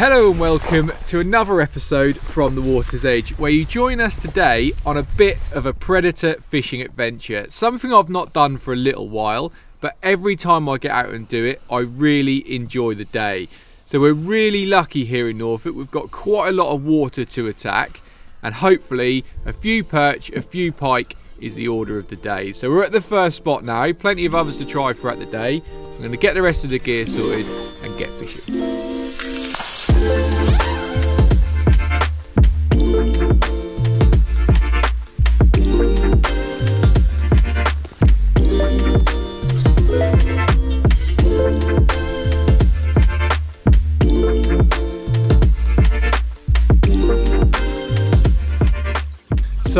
Hello and welcome to another episode from the Water's Edge where you join us today on a bit of a predator fishing adventure. Something I've not done for a little while but every time I get out and do it I really enjoy the day. So we're really lucky here in Norfolk, we've got quite a lot of water to attack and hopefully a few perch, a few pike is the order of the day. So we're at the first spot now, plenty of others to try throughout the day. I'm going to get the rest of the gear sorted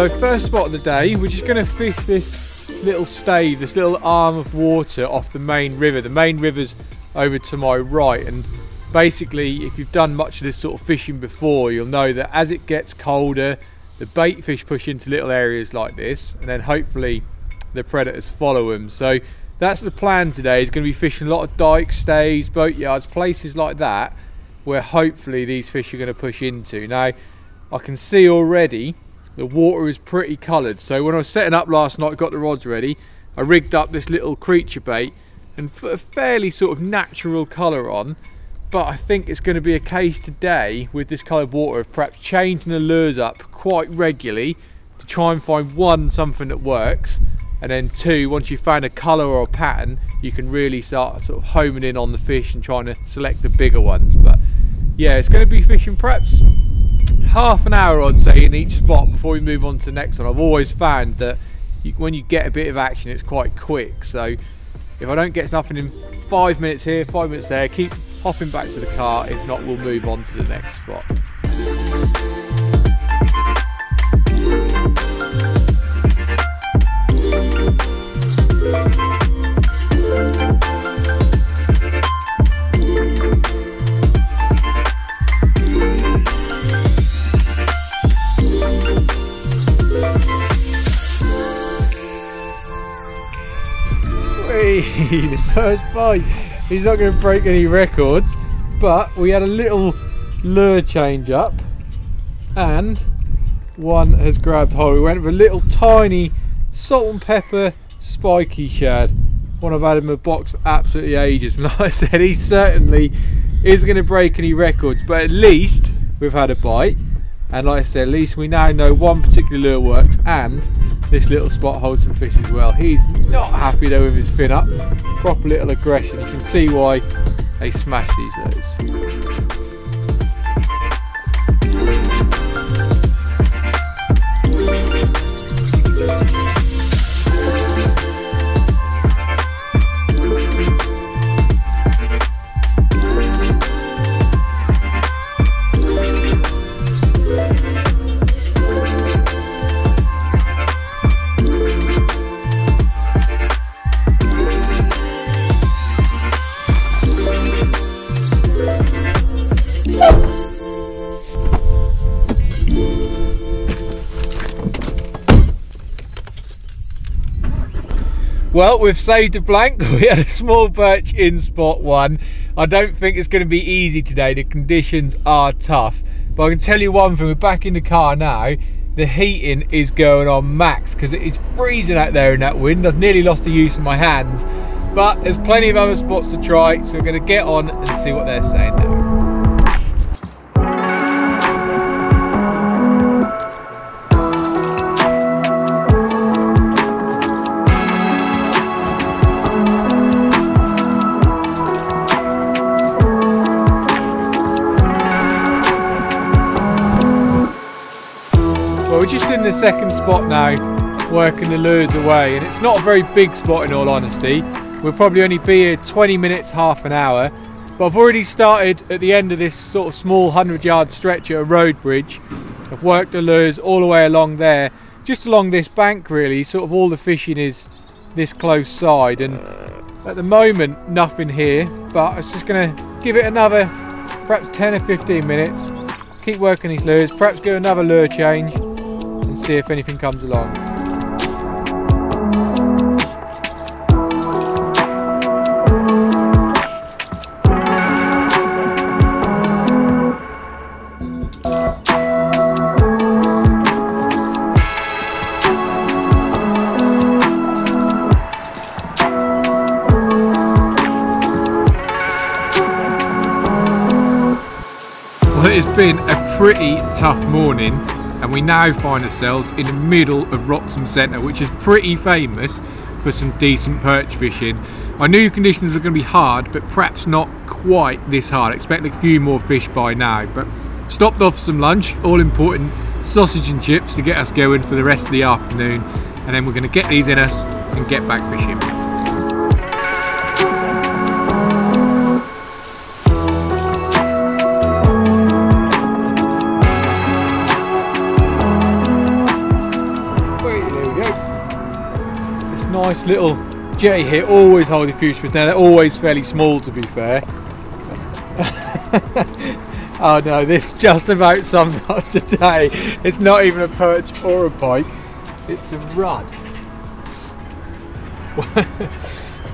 So first spot of the day, we're just going to fish this little stave, this little arm of water off the main river. The main river's over to my right and basically if you've done much of this sort of fishing before you'll know that as it gets colder the bait fish push into little areas like this and then hopefully the predators follow them. So that's the plan today, is going to be fishing a lot of dikes, staves, boatyards, places like that where hopefully these fish are going to push into. Now I can see already the water is pretty coloured. So when I was setting up last night got the rods ready I rigged up this little creature bait and put a fairly sort of natural colour on but I think it's going to be a case today with this coloured water of perhaps changing the lures up quite regularly to try and find one something that works and then two once you've found a colour or a pattern you can really start sort of homing in on the fish and trying to select the bigger ones. But yeah it's going to be fishing perhaps half an hour I'd say in each spot before we move on to the next one. I've always found that you, when you get a bit of action it's quite quick so if I don't get nothing in five minutes here, five minutes there, keep hopping back to the car. If not, we'll move on to the next spot. He's not going to break any records, but we had a little lure change up and one has grabbed hold. We went with a little tiny salt and pepper spiky shad. One I've had in my box for absolutely ages. And like I said, he certainly isn't going to break any records, but at least we've had a bite. And like I said, at least we now know one particular lure works and this little spot holds some fish as well. He's not happy though with his fin up. Proper little aggression. You can see why they smash these lures. Well, we've saved a blank. We had a small perch in spot one. I don't think it's going to be easy today. The conditions are tough. But I can tell you one thing, we're back in the car now. The heating is going on max because it is freezing out there in that wind. I've nearly lost the use of my hands. But there's plenty of other spots to try. So we're going to get on and see what they're saying now. The second spot now, working the lures away, and it's not a very big spot in all honesty. We'll probably only be here 20 minutes, half an hour, but I've already started at the end of this sort of small 100 yard stretch at a road bridge. I've worked the lures all the way along there, just along this bank really, sort of all the fishing is this close side, and at the moment nothing here, but it's just going to give it another perhaps 10 or 15 minutes, keep working these lures, perhaps do another lure change, see if anything comes along. Well, it's been a pretty tough morning and we now find ourselves in the middle of Wroxham Centre which is pretty famous for some decent perch fishing. I knew conditions were going to be hard but perhaps not quite this hard. Expect a few more fish by now but stopped off some lunch, all important sausage and chips to get us going for the rest of the afternoon and then we're going to get these in us and get back fishing. Nice little jetty here, always holding fuchsias. Now they're always fairly small to be fair. oh no, this just about sums up today. It's not even a perch or a pike, it's a rudd.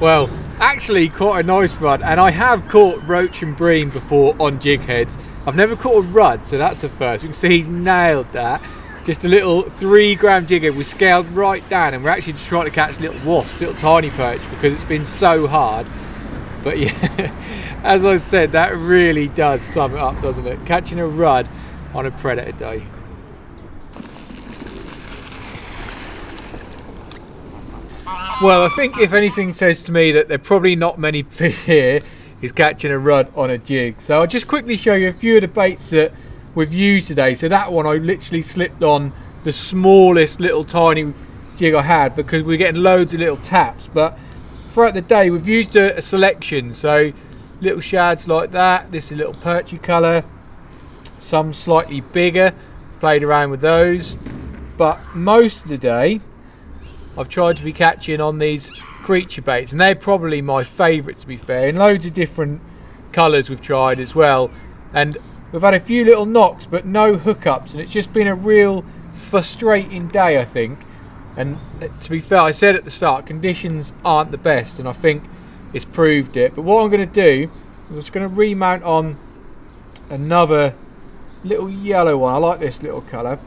well, actually quite a nice rudd and I have caught roach and bream before on jig heads. I've never caught a rudd, so that's a first. You can see he's nailed that just a little three gram jigger we scaled right down and we're actually just trying to catch little wasps little tiny perch because it's been so hard. But yeah as I said that really does sum it up doesn't it? Catching a rudd on a predator day. Well I think if anything says to me that there are probably not many fish here is catching a rudd on a jig. So I'll just quickly show you a few of the baits that we've used today. So that one I literally slipped on the smallest little tiny jig I had because we're getting loads of little taps. But throughout the day we've used a, a selection. So little shads like that, this is a little perchy colour, some slightly bigger, played around with those. But most of the day I've tried to be catching on these creature baits and they're probably my favourite to be fair in loads of different colours we've tried as well and We've had a few little knocks, but no hookups, and it's just been a real frustrating day, I think. And uh, to be fair, I said at the start, conditions aren't the best, and I think it's proved it. But what I'm going to do is I'm just going to remount on another little yellow one. I like this little colour,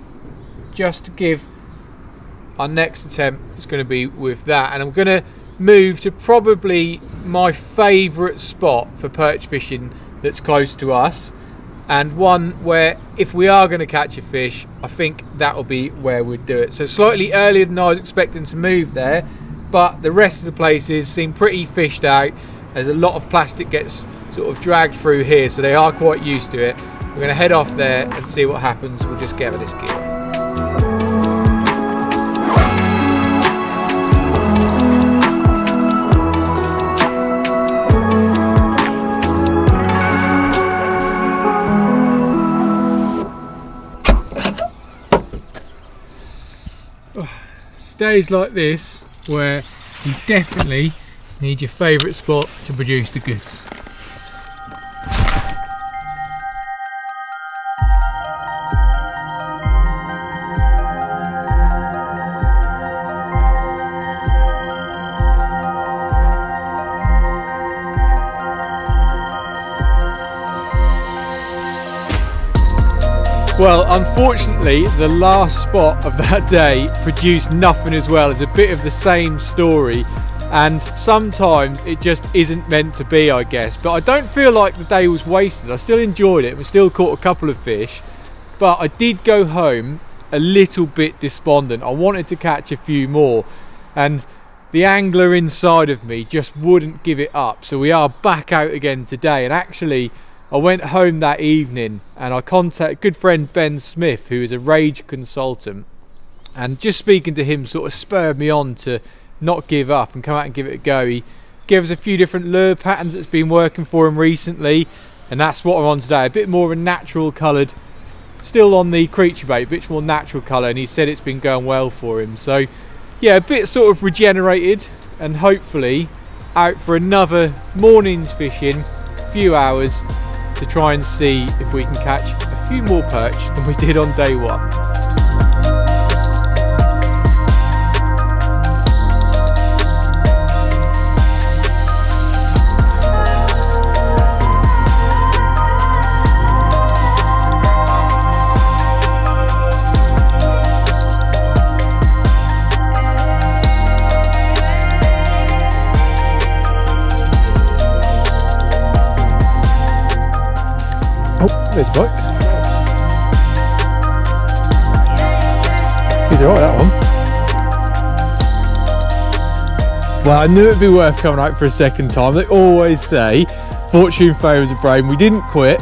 just to give our next attempt is going to be with that. And I'm going to move to probably my favourite spot for perch fishing that's close to us and one where if we are going to catch a fish I think that will be where we'd do it. So slightly earlier than I was expecting to move there but the rest of the places seem pretty fished out. There's a lot of plastic gets sort of dragged through here so they are quite used to it. We're going to head off there and see what happens. We'll just gather this gear days like this where you definitely need your favourite spot to produce the goods. Well, unfortunately, the last spot of that day produced nothing as well. It's a bit of the same story, and sometimes it just isn't meant to be, I guess. But I don't feel like the day was wasted. I still enjoyed it. We still caught a couple of fish, but I did go home a little bit despondent. I wanted to catch a few more, and the angler inside of me just wouldn't give it up. So we are back out again today, and actually I went home that evening and I contacted good friend Ben Smith, who is a rage consultant, and just speaking to him sort of spurred me on to not give up and come out and give it a go. He gave us a few different lure patterns that's been working for him recently, and that's what I'm on today. A bit more of a natural coloured, still on the creature bait, a bit more natural colour, and he said it's been going well for him. So, yeah, a bit sort of regenerated, and hopefully out for another morning's fishing, few hours to try and see if we can catch a few more perch than we did on day one. this book. He's alright that one. Well, I knew it'd be worth coming out for a second time. They always say, fortune favours the brave. We didn't quit.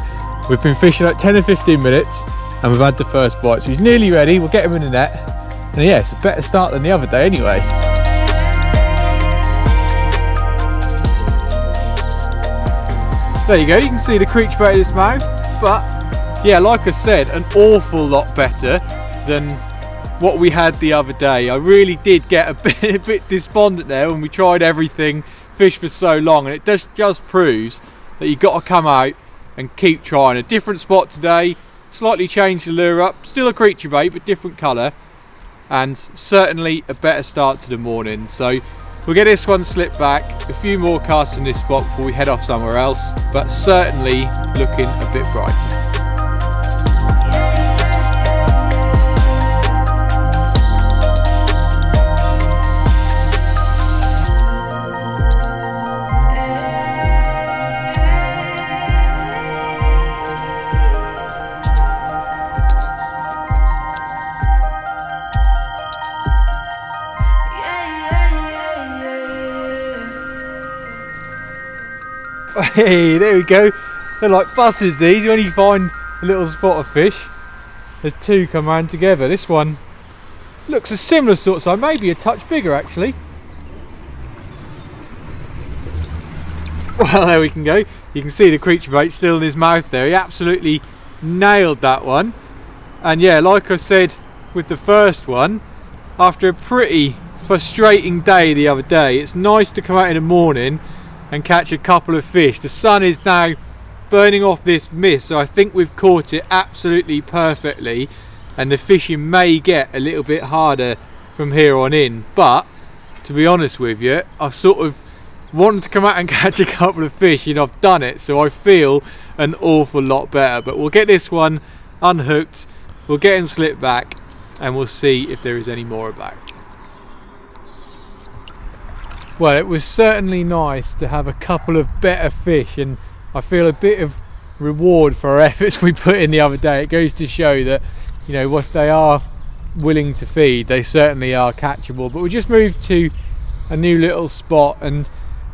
We've been fishing like 10 or 15 minutes and we've had the first bite. So he's nearly ready. We'll get him in the net. And yeah, it's a better start than the other day anyway. There you go, you can see the creek bait of his mouth. But yeah, like I said, an awful lot better than what we had the other day. I really did get a bit, a bit despondent there when we tried everything, fish for so long, and it just, just proves that you've got to come out and keep trying. A different spot today, slightly changed the lure up, still a creature bait, but different colour, and certainly a better start to the morning. So we'll get this one slipped back, a few more casts in this spot before we head off somewhere else, but certainly looking a bit brighter. Hey, there we go. They're like buses these when you find a little spot of fish. There's two come around together. This one looks a similar sort so maybe a touch bigger actually. Well, there we can go. You can see the creature bait still in his mouth there. He absolutely nailed that one. And yeah, like I said with the first one, after a pretty frustrating day the other day, it's nice to come out in the morning and catch a couple of fish. The sun is now burning off this mist so I think we've caught it absolutely perfectly and the fishing may get a little bit harder from here on in. But to be honest with you I've sort of wanted to come out and catch a couple of fish and I've done it so I feel an awful lot better. But we'll get this one unhooked we'll get him slipped back and we'll see if there is any more about well it was certainly nice to have a couple of better fish and I feel a bit of reward for our efforts we put in the other day. It goes to show that you know what they are willing to feed they certainly are catchable. But we just moved to a new little spot and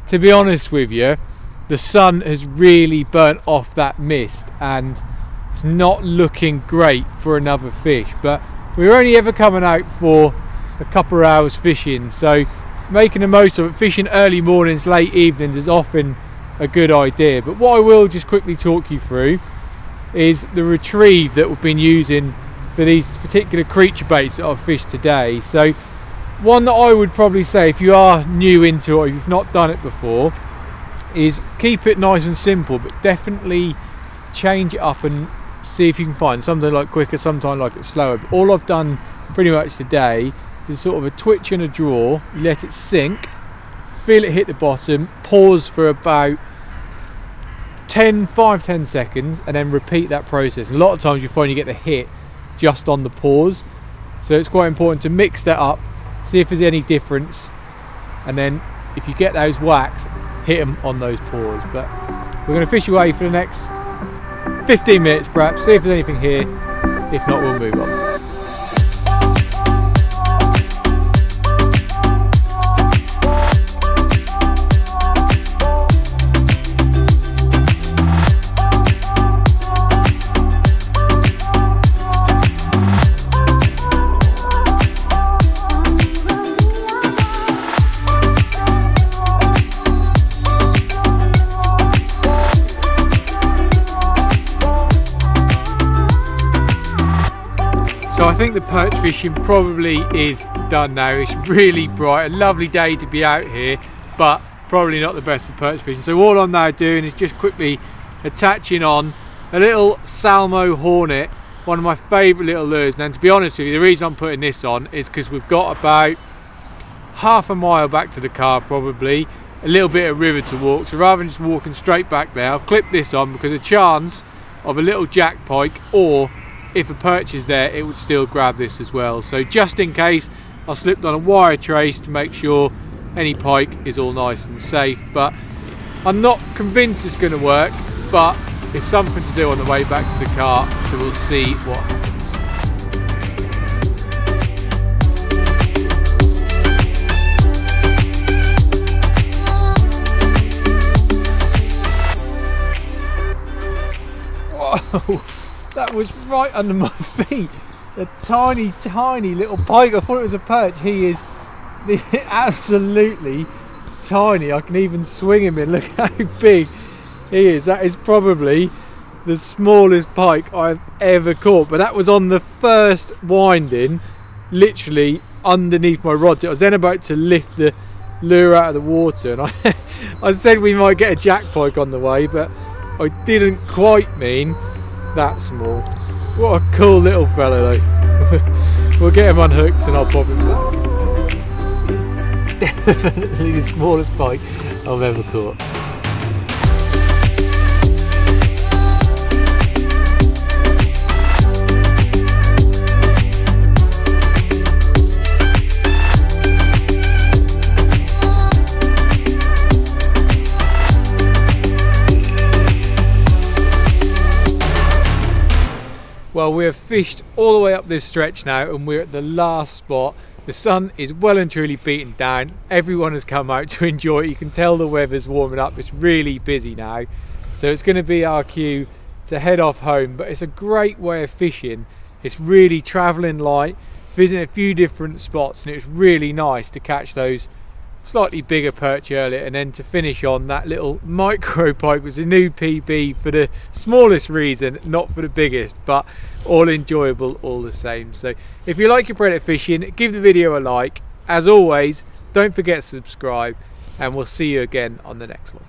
to be honest with you the sun has really burnt off that mist and it's not looking great for another fish. But we are only ever coming out for a couple of hours fishing so making the most of it, fishing early mornings, late evenings is often a good idea. But what I will just quickly talk you through is the retrieve that we've been using for these particular creature baits that I've fished today. So one that I would probably say if you are new into it or you've not done it before is keep it nice and simple but definitely change it up and see if you can find something like quicker, sometimes like it's slower. But all I've done pretty much today there's sort of a twitch and a draw. You let it sink. Feel it hit the bottom. Pause for about 10 5 10 seconds and then repeat that process. A lot of times you find you get the hit just on the pause. So it's quite important to mix that up see if there's any difference and then if you get those whacks hit them on those pause but we're going to fish away for the next 15 minutes perhaps. See if there's anything here. If not we'll move on think the perch fishing probably is done now. It's really bright, a lovely day to be out here, but probably not the best for perch fishing. So all I'm now doing is just quickly attaching on a little Salmo Hornet, one of my favourite little lures. And to be honest with you, the reason I'm putting this on is because we've got about half a mile back to the car probably, a little bit of river to walk. So rather than just walking straight back there, I've clipped this on because a chance of a little jack pike or if a perch is there it would still grab this as well so just in case I slipped on a wire trace to make sure any pike is all nice and safe but I'm not convinced it's going to work but it's something to do on the way back to the car so we'll see what happens. Whoa! That was right under my feet. A tiny, tiny little pike. I thought it was a perch. He is absolutely tiny. I can even swing him in. Look how big he is. That is probably the smallest pike I've ever caught. But that was on the first winding, literally underneath my rod. I was then about to lift the lure out of the water and I, I said we might get a jack pike on the way but I didn't quite mean that small. What a cool little fellow though. we'll get him unhooked and I'll pop him back. Definitely the smallest pike I've ever caught. Well, we have fished all the way up this stretch now and we're at the last spot. The sun is well and truly beaten down. Everyone has come out to enjoy it. You can tell the weather's warming up. It's really busy now. So it's going to be our cue to head off home. But it's a great way of fishing. It's really travelling light, visiting a few different spots and it's really nice to catch those slightly bigger perch earlier and then to finish on that little micro pike was a new PB for the smallest reason not for the biggest but all enjoyable all the same. So if you like your predator fishing give the video a like. As always don't forget to subscribe and we'll see you again on the next one